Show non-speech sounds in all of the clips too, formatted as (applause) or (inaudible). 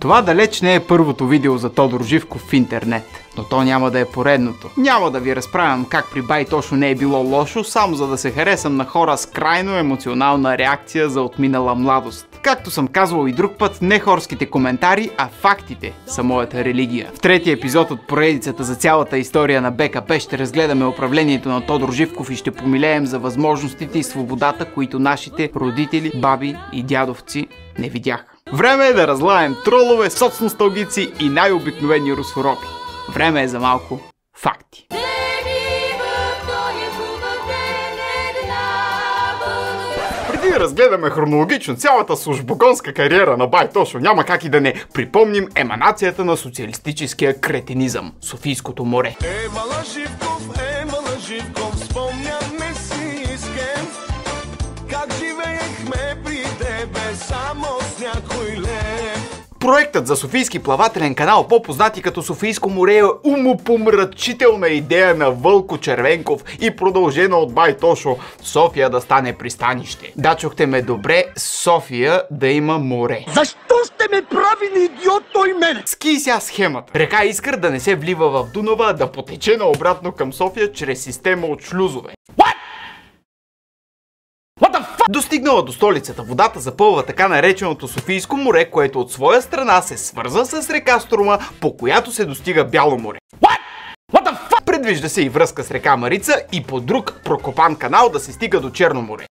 Това далеч не е първото видео за Тодор Живков в интернет. Но то няма да е поредното. Няма да ви разправям как при Бай точно не е било лошо, само за да се харесам на хора с крайно емоционална реакция за отминала младост. Както съм казвал и друг път, не хорските коментари, а фактите са моята религия. В третия епизод от поредицата за цялата история на БКП ще разгледаме управлението на Тодор Живков и ще помилеем за възможностите и свободата, които нашите родители, баби и дядовци не видяха. Време е да разлаем тролове, соцносталгици и най-обикновени русороби. Време е за малко факти. Преди да разгледаме хронологично цялата службогонска кариера на Байтошо, няма как и да не припомним еманацията на социалистическия кретинизъм – Софийското море. Емала Живков, Емала Живков, спомняме Проектът за Софийски плавателен канал, по-познати като Софийско море, е умопомрачителна идея на Вълко Червенков и продължена от Байтошо София да стане пристанище. Да, чухте ме добре, София да има море. Защо сте ме правили идиот той мене? Ски ся схемата. Река Искър да не се влива в Дунава, а да потече наобратно към София чрез система от шлюзове. Достигнала до столицата, водата запълва така нареченото Софийско море, което от своя страна се свързва с река Струма, по която се достига Бяло море. Предвижда се и връзка с река Марица и по друг прокопан канал да се стига до Черно море.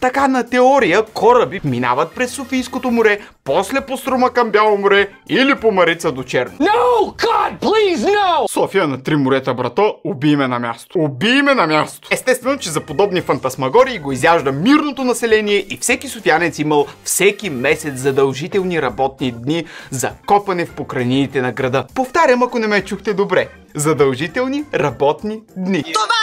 Така на теория кораби минават през Софийското море, после по Струма към Бяло море или по Марица до Черно. No, God, please, no! София на три морета, брато, убий ме на място. Убий ме на място. Естествено, че за подобни фантасмагории го изяжда мирното население и всеки софиянец имал всеки месец задължителни работни дни за копане в покрайнините на града. Повтарям, ако не ме чухте добре. Задължителни работни дни. Това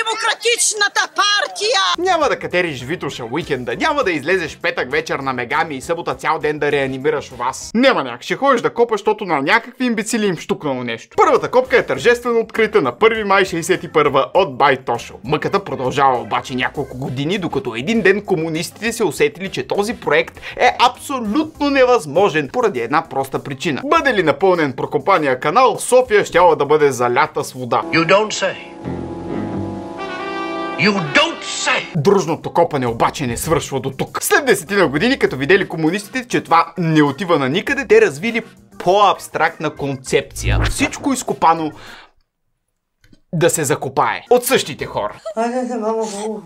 е най-демократичната партия! Няма да катериш Витоша уикенда, няма да излезеш петък вечер на Мегами и събота цял ден да реанимираш вас. Няма някак, ще ходиш да копаш, защото на някакви имбецили им штукнало нещо. Първата копка е тържествено открита на 1 май 61 от Бай Тошо. Мъката продължава обаче няколко години, докато един ден комунистите се усетили, че този проект е абсолютно невъзможен поради една проста причина. Бъде ли напълнен прокопания канал, София щяла да бъде залята с вода. You don't say. You don't say. Дружното копане обаче не свършва до тук. След десетина години, като видели комунистите, че това не отива на никъде, те развили по-абстрактна концепция. Всичко изкопано да се закопае. От същите хора.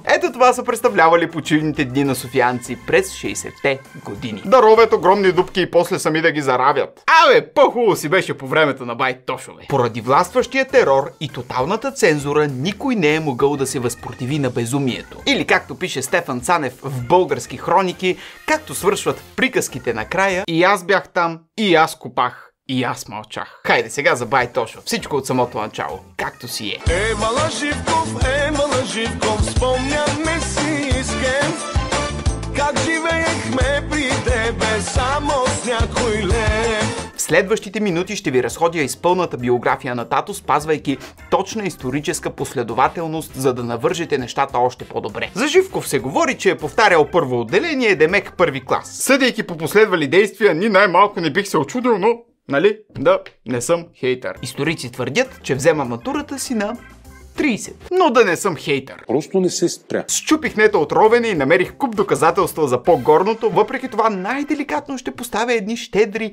Ето това са представлявали почивните дни на софиянци през 60-те години. Да ровят огромни дупки и после сами да ги заравят. Абе, по-хубаво си беше по времето на бай Тошове. Поради властващия терор и тоталната цензура, никой не е могъл да се възпротиви на безумието. Или както пише Стефан Цанев в български хроники, както свършват приказките накрая, и аз бях там, и аз копах. И аз мълчах. Хайде сега за Бай Тошо. Всичко от самото начало. Както си е. Емала Живков, Емала Живков, спомняме си искем Как живеехме при тебе само с някой лев В следващите минути ще ви разходя из пълната биография на Тато, спазвайки точна историческа последователност, за да навържете нещата още по-добре. За Живков се говори, че е повтарял първо отделение, демек първи клас. Съдейки по последвали действия, ни най-малко не бих се очудил, но Нали? Да, не съм хейтър. Историци твърдят, че взема матурата си на 30. Но да не съм хейтър. Просто не се спря. Счупих нета от ровене и намерих куп доказателства за по-горното, въпреки това най-деликатно ще поставя едни щедри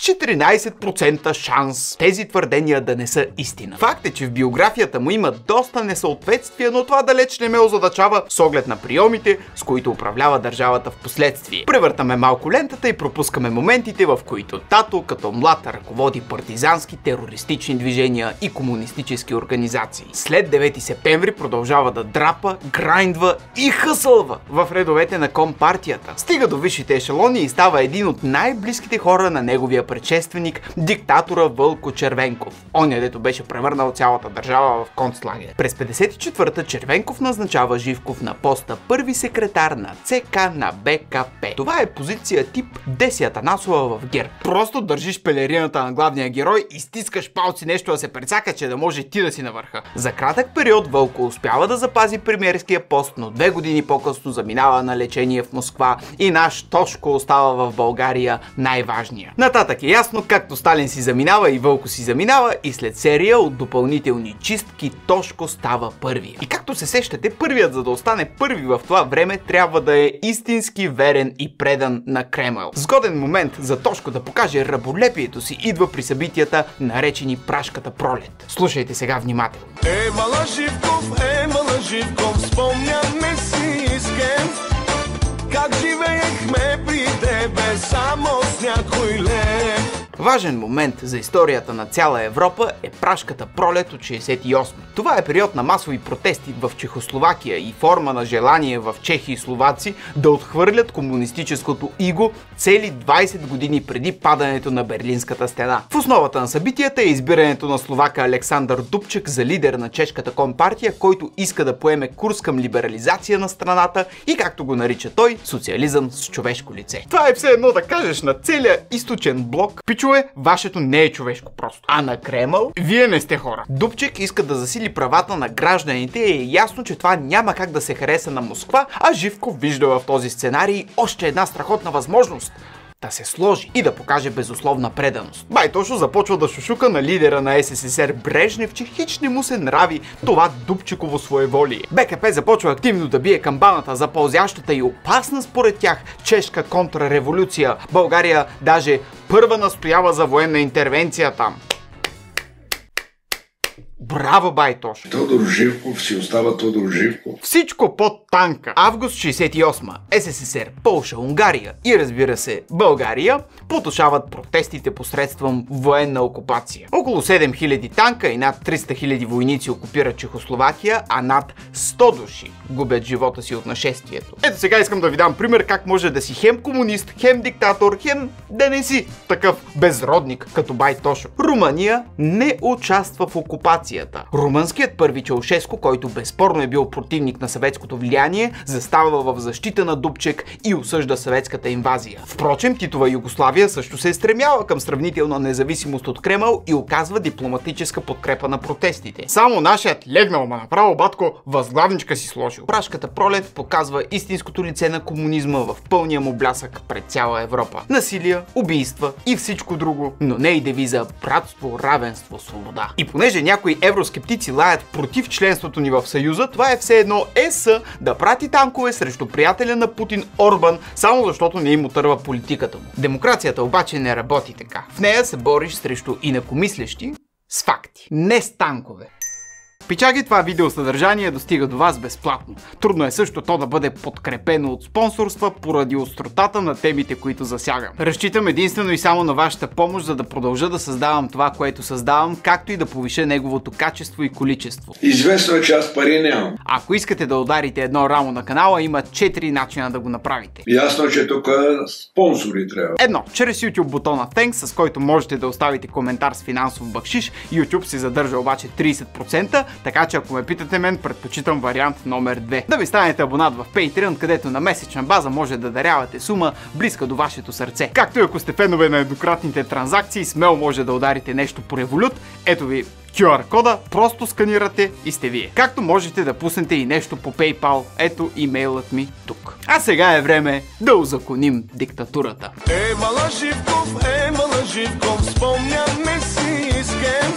14% шанс тези твърдения да не са истина. Факт е, че в биографията му има доста несъответствия, но това далеч не ме озадачава с оглед на приемите, с които управлява държавата в последствие. Превъртаме малко лентата и пропускаме моментите, в които Тато като млад ръководи партизански терористични движения и комунистически организации. След 9 септември продължава да драпа, грайндва и хъсълва в редовете на компартията. Стига до висшите ешелони и става един от най-близките хора на неговия предшественик, диктатора Вълко Червенков. Оня, дето беше превърнал цялата държава в концлагер. През 54-та Червенков назначава Живков на поста първи секретар на ЦК на БКП. Това е позиция тип Деси Атанасова в ГЕРБ. Просто държиш пелерината на главния герой и стискаш палци нещо да се прецака, че да може ти да си на върха. За кратък период Вълко успява да запази премиерския пост, но две години по-късно заминава на лечение в Москва и наш Тошко остава в България най-важния. Нататък е ясно, както Сталин си заминава и Вълко си заминава и след серия от допълнителни чистки Тошко става първи. И както се сещате, първият за да остане първи в това време трябва да е истински верен и предан на Кремъл. Сгоден момент за Тошко да покаже раболепието си идва при събитията, наречени Прашката пролет. Слушайте сега внимателно. Емала Живков, Емала Живков, спомняме си искем Как живеехме სამოსნյა ხვილებს Важен момент за историята на цяла Европа е прашката пролет от 68. Това е период на масови протести в Чехословакия и форма на желание в чехи и словаци да отхвърлят комунистическото иго цели 20 години преди падането на Берлинската стена. В основата на събитията е избирането на словака Александър Дубчек за лидер на чешката компартия, който иска да поеме курс към либерализация на страната и както го нарича той, социализъм с човешко лице. Това е все едно да кажеш на целия източен блок, пичове, вашето не е човешко просто. А на Кремъл, вие не сте хора. Дубчек иска да засили правата на гражданите и е ясно, че това няма как да се хареса на Москва, а Живков вижда в този сценарий още една страхотна възможност да се сложи и да покаже безусловна преданост. Байтошо започва да шушука на лидера на СССР Брежнев, че хич не му се нрави това дупчиково своеволие. БКП започва активно да бие камбаната за ползящата и опасна според тях чешка контрреволюция. България даже първа настоява за военна интервенция там. Браво, Байтош! Тодор Живков си остава Тодор Живков. Всичко под танка. Август 68. СССР, Полша, Унгария и разбира се България потушават протестите посредством военна окупация. Около 7000 танка и над 300 000 войници окупират Чехословакия, а над 100 души губят живота си от нашествието. Ето сега искам да ви дам пример как може да си хем комунист, хем диктатор, хем да не си такъв безродник като Байтошо. Румъния не участва в окупацията. Румънският първи Чаушеско, който безспорно е бил противник на съветското влияние, застава в защита на Дубчек и осъжда съветската инвазия. Впрочем, Титова Югославия също се е стремяла към сравнителна независимост от Кремъл и оказва дипломатическа подкрепа на протестите. Само нашият легнал, ма направо батко, възглавничка си сложил. Прашката пролет показва истинското лице на комунизма в пълния му блясък пред цяла Европа. Насилие, убийства и всичко друго, но не и девиза братство, равенство, свобода. И понеже някои евроскептици лаят против членството ни в Съюза, това е все едно ЕС да прати танкове срещу приятеля на Путин Орбан, само защото не им отърва политиката му. Демокрацията обаче не работи така. В нея се бориш срещу инакомислещи с факти, не с танкове. Пичаги това видеосъдържание достига до вас безплатно. Трудно е също то да бъде подкрепено от спонсорства поради остротата на темите, които засягам. Разчитам единствено и само на вашата помощ, за да продължа да създавам това, което създавам, както и да повиша неговото качество и количество. Известно е, че аз пари нямам. Ако искате да ударите едно рамо на канала, има 4 начина да го направите. Ясно, че тук спонсори трябва. Едно, чрез YouTube бутона Thanks, с който можете да оставите коментар с финансов бакшиш. YouTube си задържа обаче 30%, така че ако ме питате мен, предпочитам вариант номер 2. Да ви станете абонат в Patreon, където на месечна база може да дарявате сума близка до вашето сърце. Както и ако сте фенове на еднократните транзакции, смело може да ударите нещо по револют. Ето ви QR кода, просто сканирате и сте вие. Както можете да пуснете и нещо по PayPal, ето имейлът ми тук. А сега е време да узаконим диктатурата. Емала Живков, Емала Живков, спомняме си искем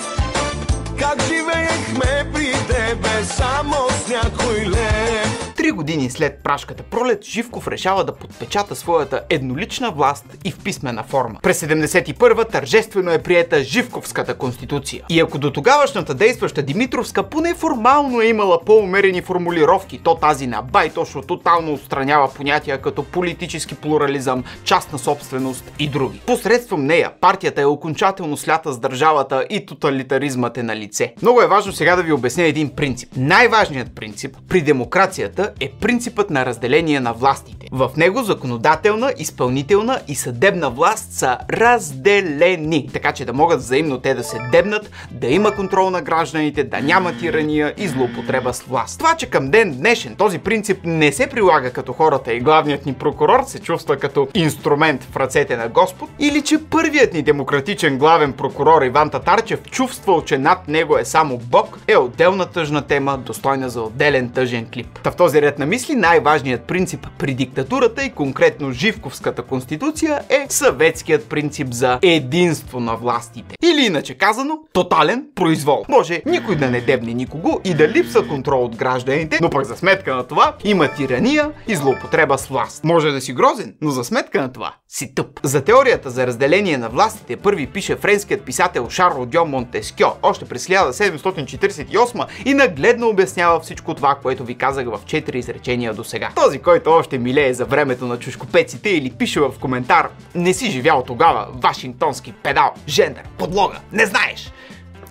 Как живеехме ეხმებრიდებე სამოსნյა ხვილებ Три години след прашката пролет, Живков решава да подпечата своята еднолична власт и в писмена форма. През 71-та тържествено е приета Живковската конституция. И ако до тогавашната действаща Димитровска поне формално е имала по-умерени формулировки, то тази на Байтошо тотално отстранява понятия като политически плурализъм, частна собственост и други. Посредством нея партията е окончателно слята с държавата и тоталитаризмът е на лице. Много е важно сега да ви обясня един принцип. Най-важният принцип при демокрацията е принципът на разделение на властите. В него законодателна, изпълнителна и съдебна власт са разделени, така че да могат взаимно те да се дебнат, да има контрол на гражданите, да няма тирания и злоупотреба с власт. Това, че към ден днешен този принцип не се прилага като хората и главният ни прокурор се чувства като инструмент в ръцете на Господ, или че първият ни демократичен главен прокурор Иван Татарчев чувствал, че над него е само Бог, е отделна тъжна тема, достойна за отделен тъжен клип. Та в този ред на мисли най-важният принцип при диктатурата и конкретно Живковската конституция е съветският принцип за единство на властите. Или иначе казано, тотален произвол. Може никой да не дебне никого и да липса контрол от гражданите, но пък за сметка на това има тирания и злоупотреба с власт. Може да си грозен, но за сметка на това си тъп. За теорията за разделение на властите първи пише френският писател Шарло Дьон Монтескьо още през 1748 и нагледно обяснява всичко това, което ви казах в 4 изречения до сега. Този, който още милее за времето на чушкопеците или пише в коментар Не си живял тогава, Вашингтонски педал, жендър, подлога, не знаеш!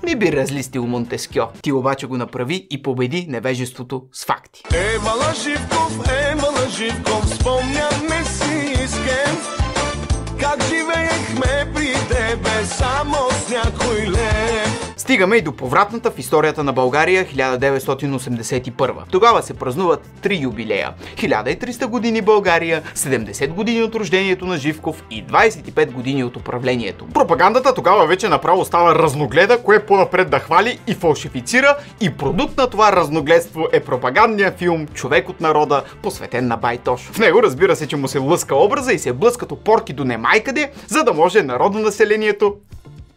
Не би разлистил Монтескьо. Ти обаче го направи и победи невежеството с факти. Ема Живков, ема Живков, спомняме си искен Как живеехме при тебе само някой лев Стигаме и до повратната в историята на България 1981. Тогава се празнуват три юбилея. 1300 години България, 70 години от рождението на Живков и 25 години от управлението. Пропагандата тогава вече направо става разногледа, кое по-напред да хвали и фалшифицира и продукт на това разногледство е пропагандния филм Човек от народа, посветен на Байтош. В него разбира се, че му се лъска образа и се блъскат опорки до немайкъде, за да може народонаселението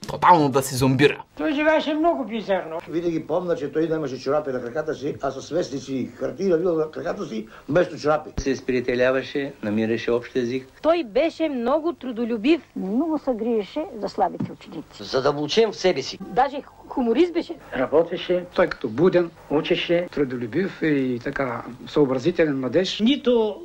тотално да се зомбира. Той живееше много бизарно. Винаги помна, че той нямаше чорапи на краката си, а с вестници и хартия бил на краката си вместо чорапи. се сприятеляваше, намираше общ език. Той беше много трудолюбив. Много се гриеше за слабите ученици. Задълбочен в себе си. Даже хуморист беше. Работеше, той като буден, учеше, трудолюбив и така съобразителен младеж. Нито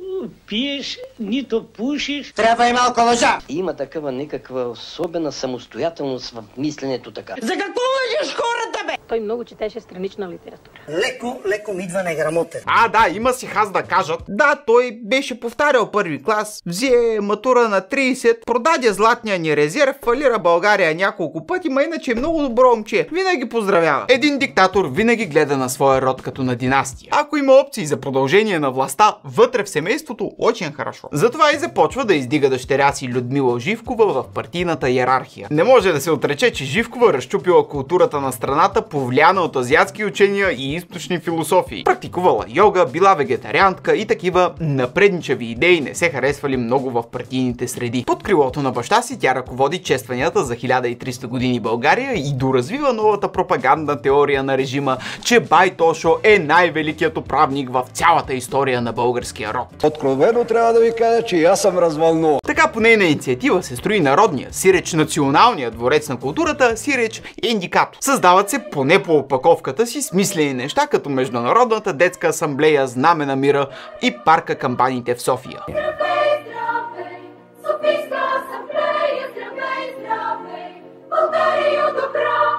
пиеш, нито пушиш. Трябва и малко лъжа. Има такава никаква особена самостоятелност в мисленето така. За какво лъжеш хората, бе? Той много четеше странична литература. Леко, леко ми идва неграмотен. А, да, има си хаз да кажат. Да, той беше повтарял първи клас, взе матура на 30, продаде златния ни резерв, фалира България няколко пъти, ма иначе е много добро момче. Винаги поздравява. Един диктатор винаги гледа на своя род като на династия. Ако има опции за продължение на властта вътре в семейството, очень хорошо. Затова и започва да издига дъщеря си Людмила Живкова в партийната иерархия. Не може да се отрече, че Живкова разчупила културата на страната, повлияна от азиатски учения и източни философии. Практикувала йога, била вегетариантка и такива напредничави идеи не се харесвали много в партийните среди. Под крилото на баща си тя ръководи честванията за 1300 години България и доразвива новата пропагандна теория на режима, че Байтошо е най-великият управник в цялата история на българския род. Откровено трябва да ви кажа, че аз съм развълнуван. Така по нейна инициатива се строи народния, сиреч националния дворец на културата, сиреч Индикато. Създават се поне по опаковката си смислени неща, като Международната детска асамблея Знаме на мира и парка кампаниите в София.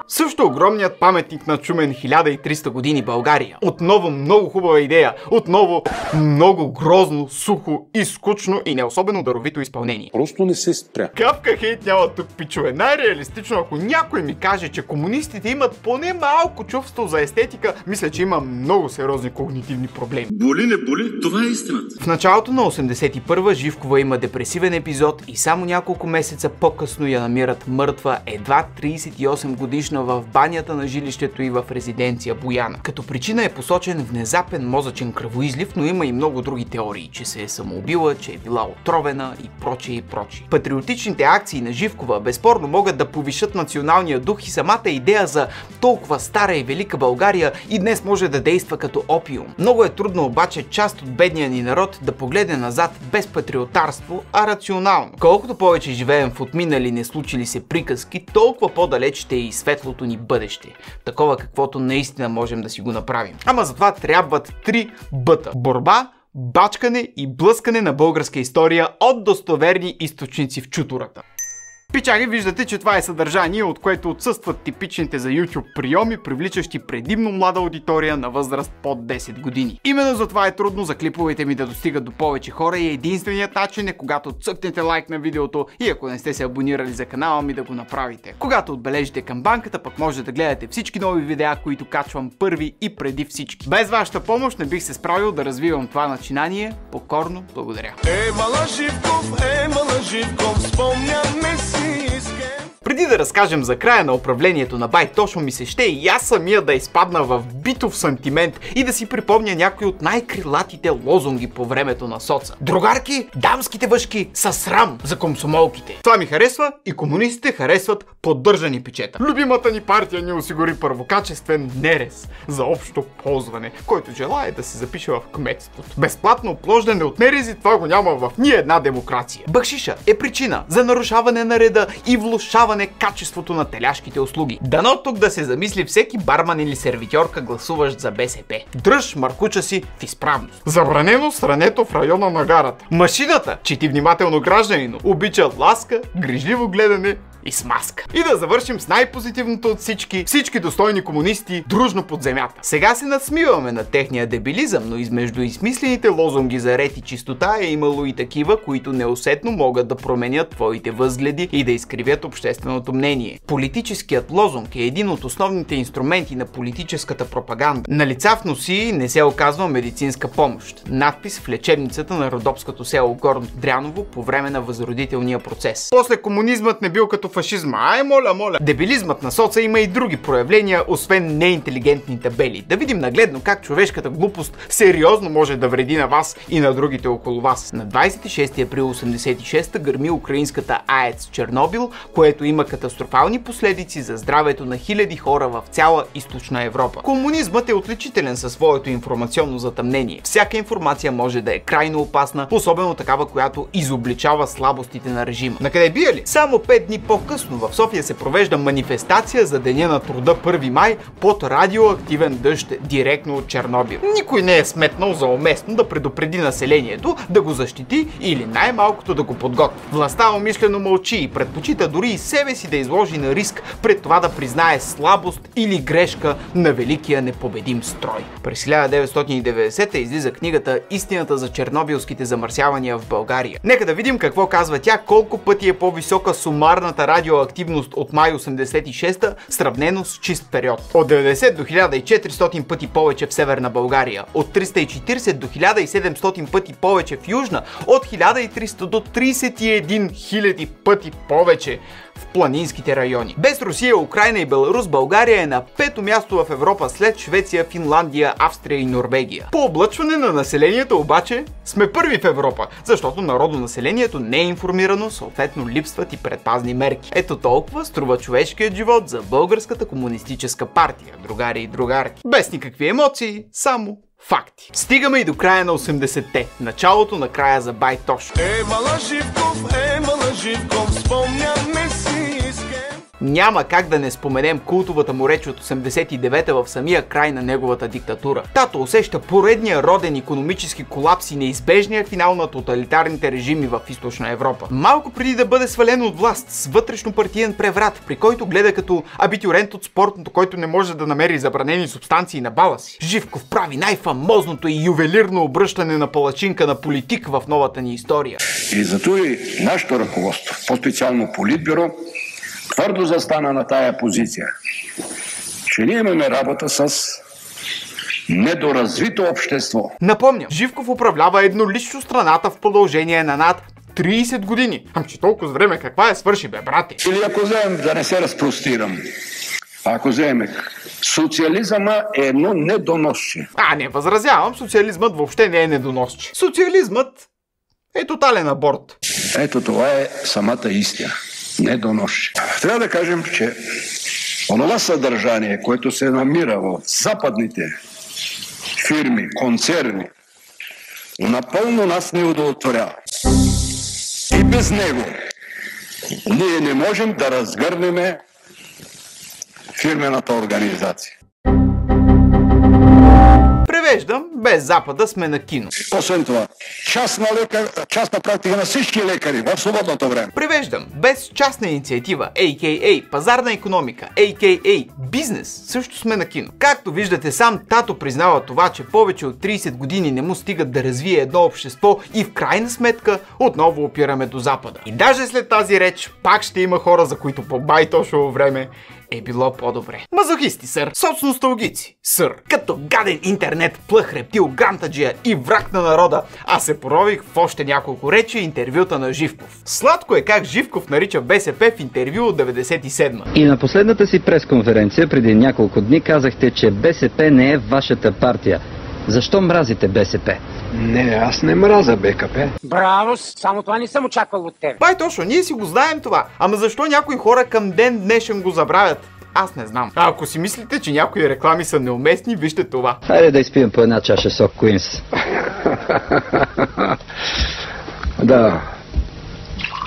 Също огромният паметник на Чумен 1300 години България. Отново много хубава идея. Отново много грозно, сухо и скучно и не особено даровито изпълнение. Просто не се спря. Капка хейт няма тук, пичове. Най-реалистично, ако някой ми каже, че комунистите имат поне малко чувство за естетика, мисля, че има много сериозни когнитивни проблеми. Боли не боли, това е истината. В началото на 81-а Живкова има депресивен епизод и само няколко месеца по-късно я намират мъртва едва 38 годишна в банята на жилището и в резиденция Бояна. Като причина е посочен внезапен мозъчен кръвоизлив, но има и много други теории, че се е самоубила, че е била отровена и прочее и прочее. Патриотичните акции на Живкова безспорно могат да повишат националния дух и самата идея за толкова стара и велика България и днес може да действа като опиум. Много е трудно обаче част от бедния ни народ да погледне назад без патриотарство, а рационално. Колкото повече живеем в отминали не случили се приказки, толкова по-далеч ще е и светлото ни бъдеще. Такова каквото наистина можем да си го направим. Ама за това трябват три бъта. Борба, бачкане и блъскане на българска история от достоверни източници в чутурата. Пичари, виждате, че това е съдържание, от което отсъстват типичните за YouTube приеми, привличащи предимно млада аудитория на възраст под 10 години. Именно затова е трудно за клиповете ми да достигат до повече хора и единственият начин е когато цъкнете лайк на видеото и ако не сте се абонирали за канала ми да го направите. Когато отбележите към банката, пък може да гледате всички нови видеа, които качвам първи и преди всички. Без вашата помощ не бих се справил да развивам това начинание. Покорно благодаря. Ема Живков, ема Живков, спомняме си. Преди да разкажем за края на управлението на Бай Тошо ми се ще и аз самия да изпадна в битов сантимент и да си припомня някои от най-крилатите лозунги по времето на соца. Другарки, дамските въшки са срам за комсомолките. Това ми харесва и комунистите харесват поддържани печета. Любимата ни партия ни осигури първокачествен нерез за общо ползване, който желая да се запише в кметството. Безплатно оплождане от нерези това го няма в ни една демокрация. Бакшиша е причина за нарушаване на реда и влушаване качеството на теляшките услуги. Дано тук да се замисли всеки барман или сервитьорка гласуващ за БСП. Дръж маркуча си в изправност. Забранено срането в района на гарата. Машината, чети внимателно гражданино, обича ласка, грижливо гледане и смазка. И да завършим с най-позитивното от всички, всички достойни комунисти, дружно под земята. Сега се надсмиваме на техния дебилизъм, но измежду измислените лозунги за ред и чистота е имало и такива, които неусетно могат да променят твоите възгледи и да изкривят общественото мнение. Политическият лозунг е един от основните инструменти на политическата пропаганда. На лица в носи не се оказва медицинска помощ. Надпис в лечебницата на родопското село Горно Дряново по време на възродителния процес. После комунизмът не бил като фашизма. Ай, моля, моля. Дебилизмът на соца има и други проявления, освен неинтелигентните бели. Да видим нагледно как човешката глупост сериозно може да вреди на вас и на другите около вас. На 26 април 86 гърми украинската АЕЦ Чернобил, което има катастрофални последици за здравето на хиляди хора в цяла източна Европа. Комунизмът е отличителен със своето информационно затъмнение. Всяка информация може да е крайно опасна, особено такава, която изобличава слабостите на режима. Накъде бия ли? Само 5 дни по-късно в София се провежда манифестация за Деня на труда 1 май под радиоактивен дъжд директно от Чернобил. Никой не е сметнал за уместно да предупреди населението, да го защити или най-малкото да го подготви. Властта умишлено мълчи и предпочита дори и себе си да изложи на риск пред това да признае слабост или грешка на великия непобедим строй. През 1990 излиза книгата Истината за чернобилските замърсявания в България. Нека да видим какво казва тя, колко пъти е по-висока сумарната радиоактивност от май 86 сравнено с чист период. От 90 до 1400 пъти повече в Северна България, от 340 до 1700 пъти повече в Южна, от 1300 до 31 000 пъти повече в планинските райони. Без Русия, Украина и Беларус, България е на пето място в Европа след Швеция, Финландия, Австрия и Норвегия. По облъчване на населението обаче сме първи в Европа, защото народонаселението не е информирано, съответно липсват и предпазни мерки. Ето толкова струва човешкият живот за Българската комунистическа партия, другари и другарки. Без никакви емоции, само факти. Стигаме и до края на 80-те, началото на края за Бай Тош. Ема Живков, ема Живков, спомняме си искем. Няма как да не споменем култовата му реч от 89-та в самия край на неговата диктатура. Тато усеща поредния роден економически колапс и неизбежния финал на тоталитарните режими в източна Европа. Малко преди да бъде свален от власт с вътрешно партиен преврат, при който гледа като абитюрент от спортното, който не може да намери забранени субстанции на бала си. Живков прави най-фамозното и ювелирно обръщане на палачинка на политик в новата ни история. И зато и нашето ръководство, по-специално Политбюро, твърдо застана на тая позиция, че ние имаме работа с недоразвито общество. Напомням, Живков управлява еднолично страната в продължение на над 30 години. Ам че толкова време каква е свърши, бе, брате? Или ако вземем да не се разпростирам, ако вземем социализъма е едно недоносче. А, не възразявам, социализмът въобще не е недоносче. Социализмът е тотален аборт. Ето това е самата истина. Недоносче. Трябва да кажем, че онова съдържание, което се намира в западните фирми, концерни, напълно нас не удовлетворява. И без него ние не можем да разгърнем фирмената организация. Превеждам, без Запада сме на кино. Освен това, частна, лекар, частна практика на всички лекари в свободното време. Превеждам, без частна инициатива, a.k.a. пазарна економика, a.k.a. бизнес, също сме на кино. Както виждате, сам Тато признава това, че повече от 30 години не му стигат да развие едно общество и в крайна сметка отново опираме до Запада. И даже след тази реч, пак ще има хора, за които по байтошово време е било по-добре. Мазохисти, сър. Соцносталгици, сър. Като гаден интернет, плъх, рептил, грантаджия и враг на народа, аз се порових в още няколко речи интервюта на Живков. Сладко е как Живков нарича БСП в интервю от 97 И на последната си пресконференция преди няколко дни казахте, че БСП не е вашата партия. Защо мразите БСП? Не, аз не мраза БКП. Браво, само това не съм очаквал от теб. Бай точно, ние си го знаем това. Ама защо някои хора към ден днешен го забравят? Аз не знам. А ако си мислите, че някои реклами са неуместни, вижте това. Хайде да изпием по една чаша сок Куинс. (laughs) Да.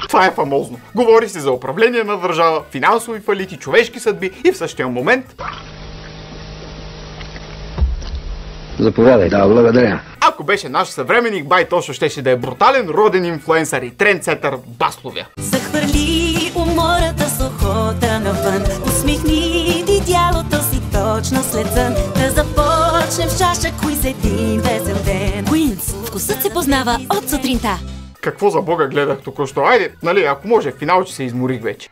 Това е фамозно. Говори се за управление на държава, финансови фалити, човешки съдби и в същия момент Заповядайте. Да, благодаря. Ако беше наш съвременник, бай Тошо щеше да е брутален, роден инфлуенсър и трендсетър Басловя. Захвърли умората с охота навън Усмихни ти тялото си точно след сън Да започнем с чаша Куинс един весел ден Куинс, вкусът се познава от сутринта Какво за бога гледах току-що? Айде, нали, ако може, в финал, че се изморих вече.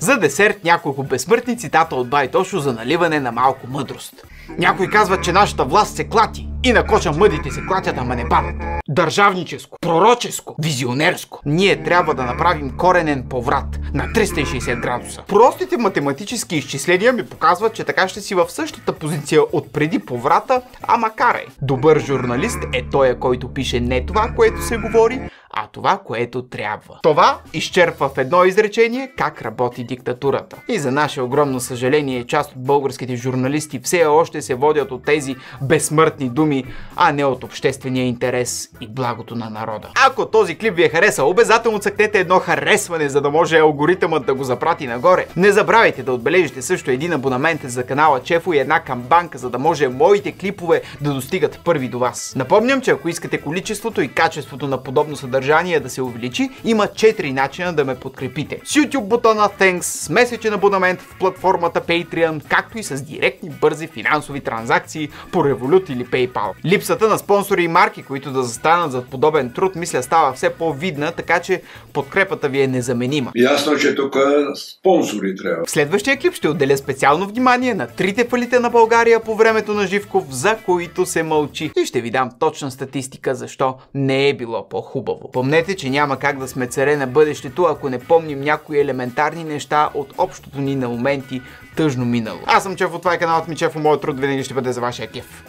За десерт няколко безсмъртни цитата от Байтошо за наливане на малко мъдрост. Някой казва, че нашата власт се клати. И на коча мъдите се клатят, ама не падат. Държавническо, пророческо, визионерско. Ние трябва да направим коренен поврат на 360 градуса. Простите математически изчисления ми показват, че така ще си в същата позиция от преди поврата, ама карай. Добър журналист е той, който пише не това, което се говори, а това, което трябва. Това изчерпва в едно изречение как работи диктатурата. И за наше огромно съжаление, част от българските журналисти все още се водят от тези безсмъртни думи, а не от обществения интерес и благото на народа. Ако този клип ви е харесал, обязателно цъкнете едно харесване, за да може алгоритъмът да го запрати нагоре. Не забравяйте да отбележите също един абонамент за канала Чефо и една камбанка, за да може моите клипове да достигат първи до вас. Напомням, че ако искате количеството и качеството на подобно съдържание да се увеличи, има 4 начина да ме подкрепите. С YouTube бутона Thanks, с месечен абонамент в платформата Patreon, както и с директни бързи финансови транзакции по Revolut или PayPal. Липсата на спонсори и марки, които да застанат за подобен труд, мисля става все по-видна, така че подкрепата ви е незаменима. Ясно, че тук спонсори трябва. В следващия клип ще отделя специално внимание на трите фалите на България по времето на Живков, за които се мълчи. И ще ви дам точна статистика защо не е било по-хубаво. Помнете, че няма как да сме царе на бъдещето, ако не помним някои елементарни неща от общото ни на моменти тъжно минало. Аз съм Чефо, това е каналът ми Чефо, моят труд винаги ще бъде за вашия кеф.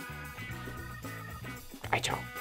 Ай, чао!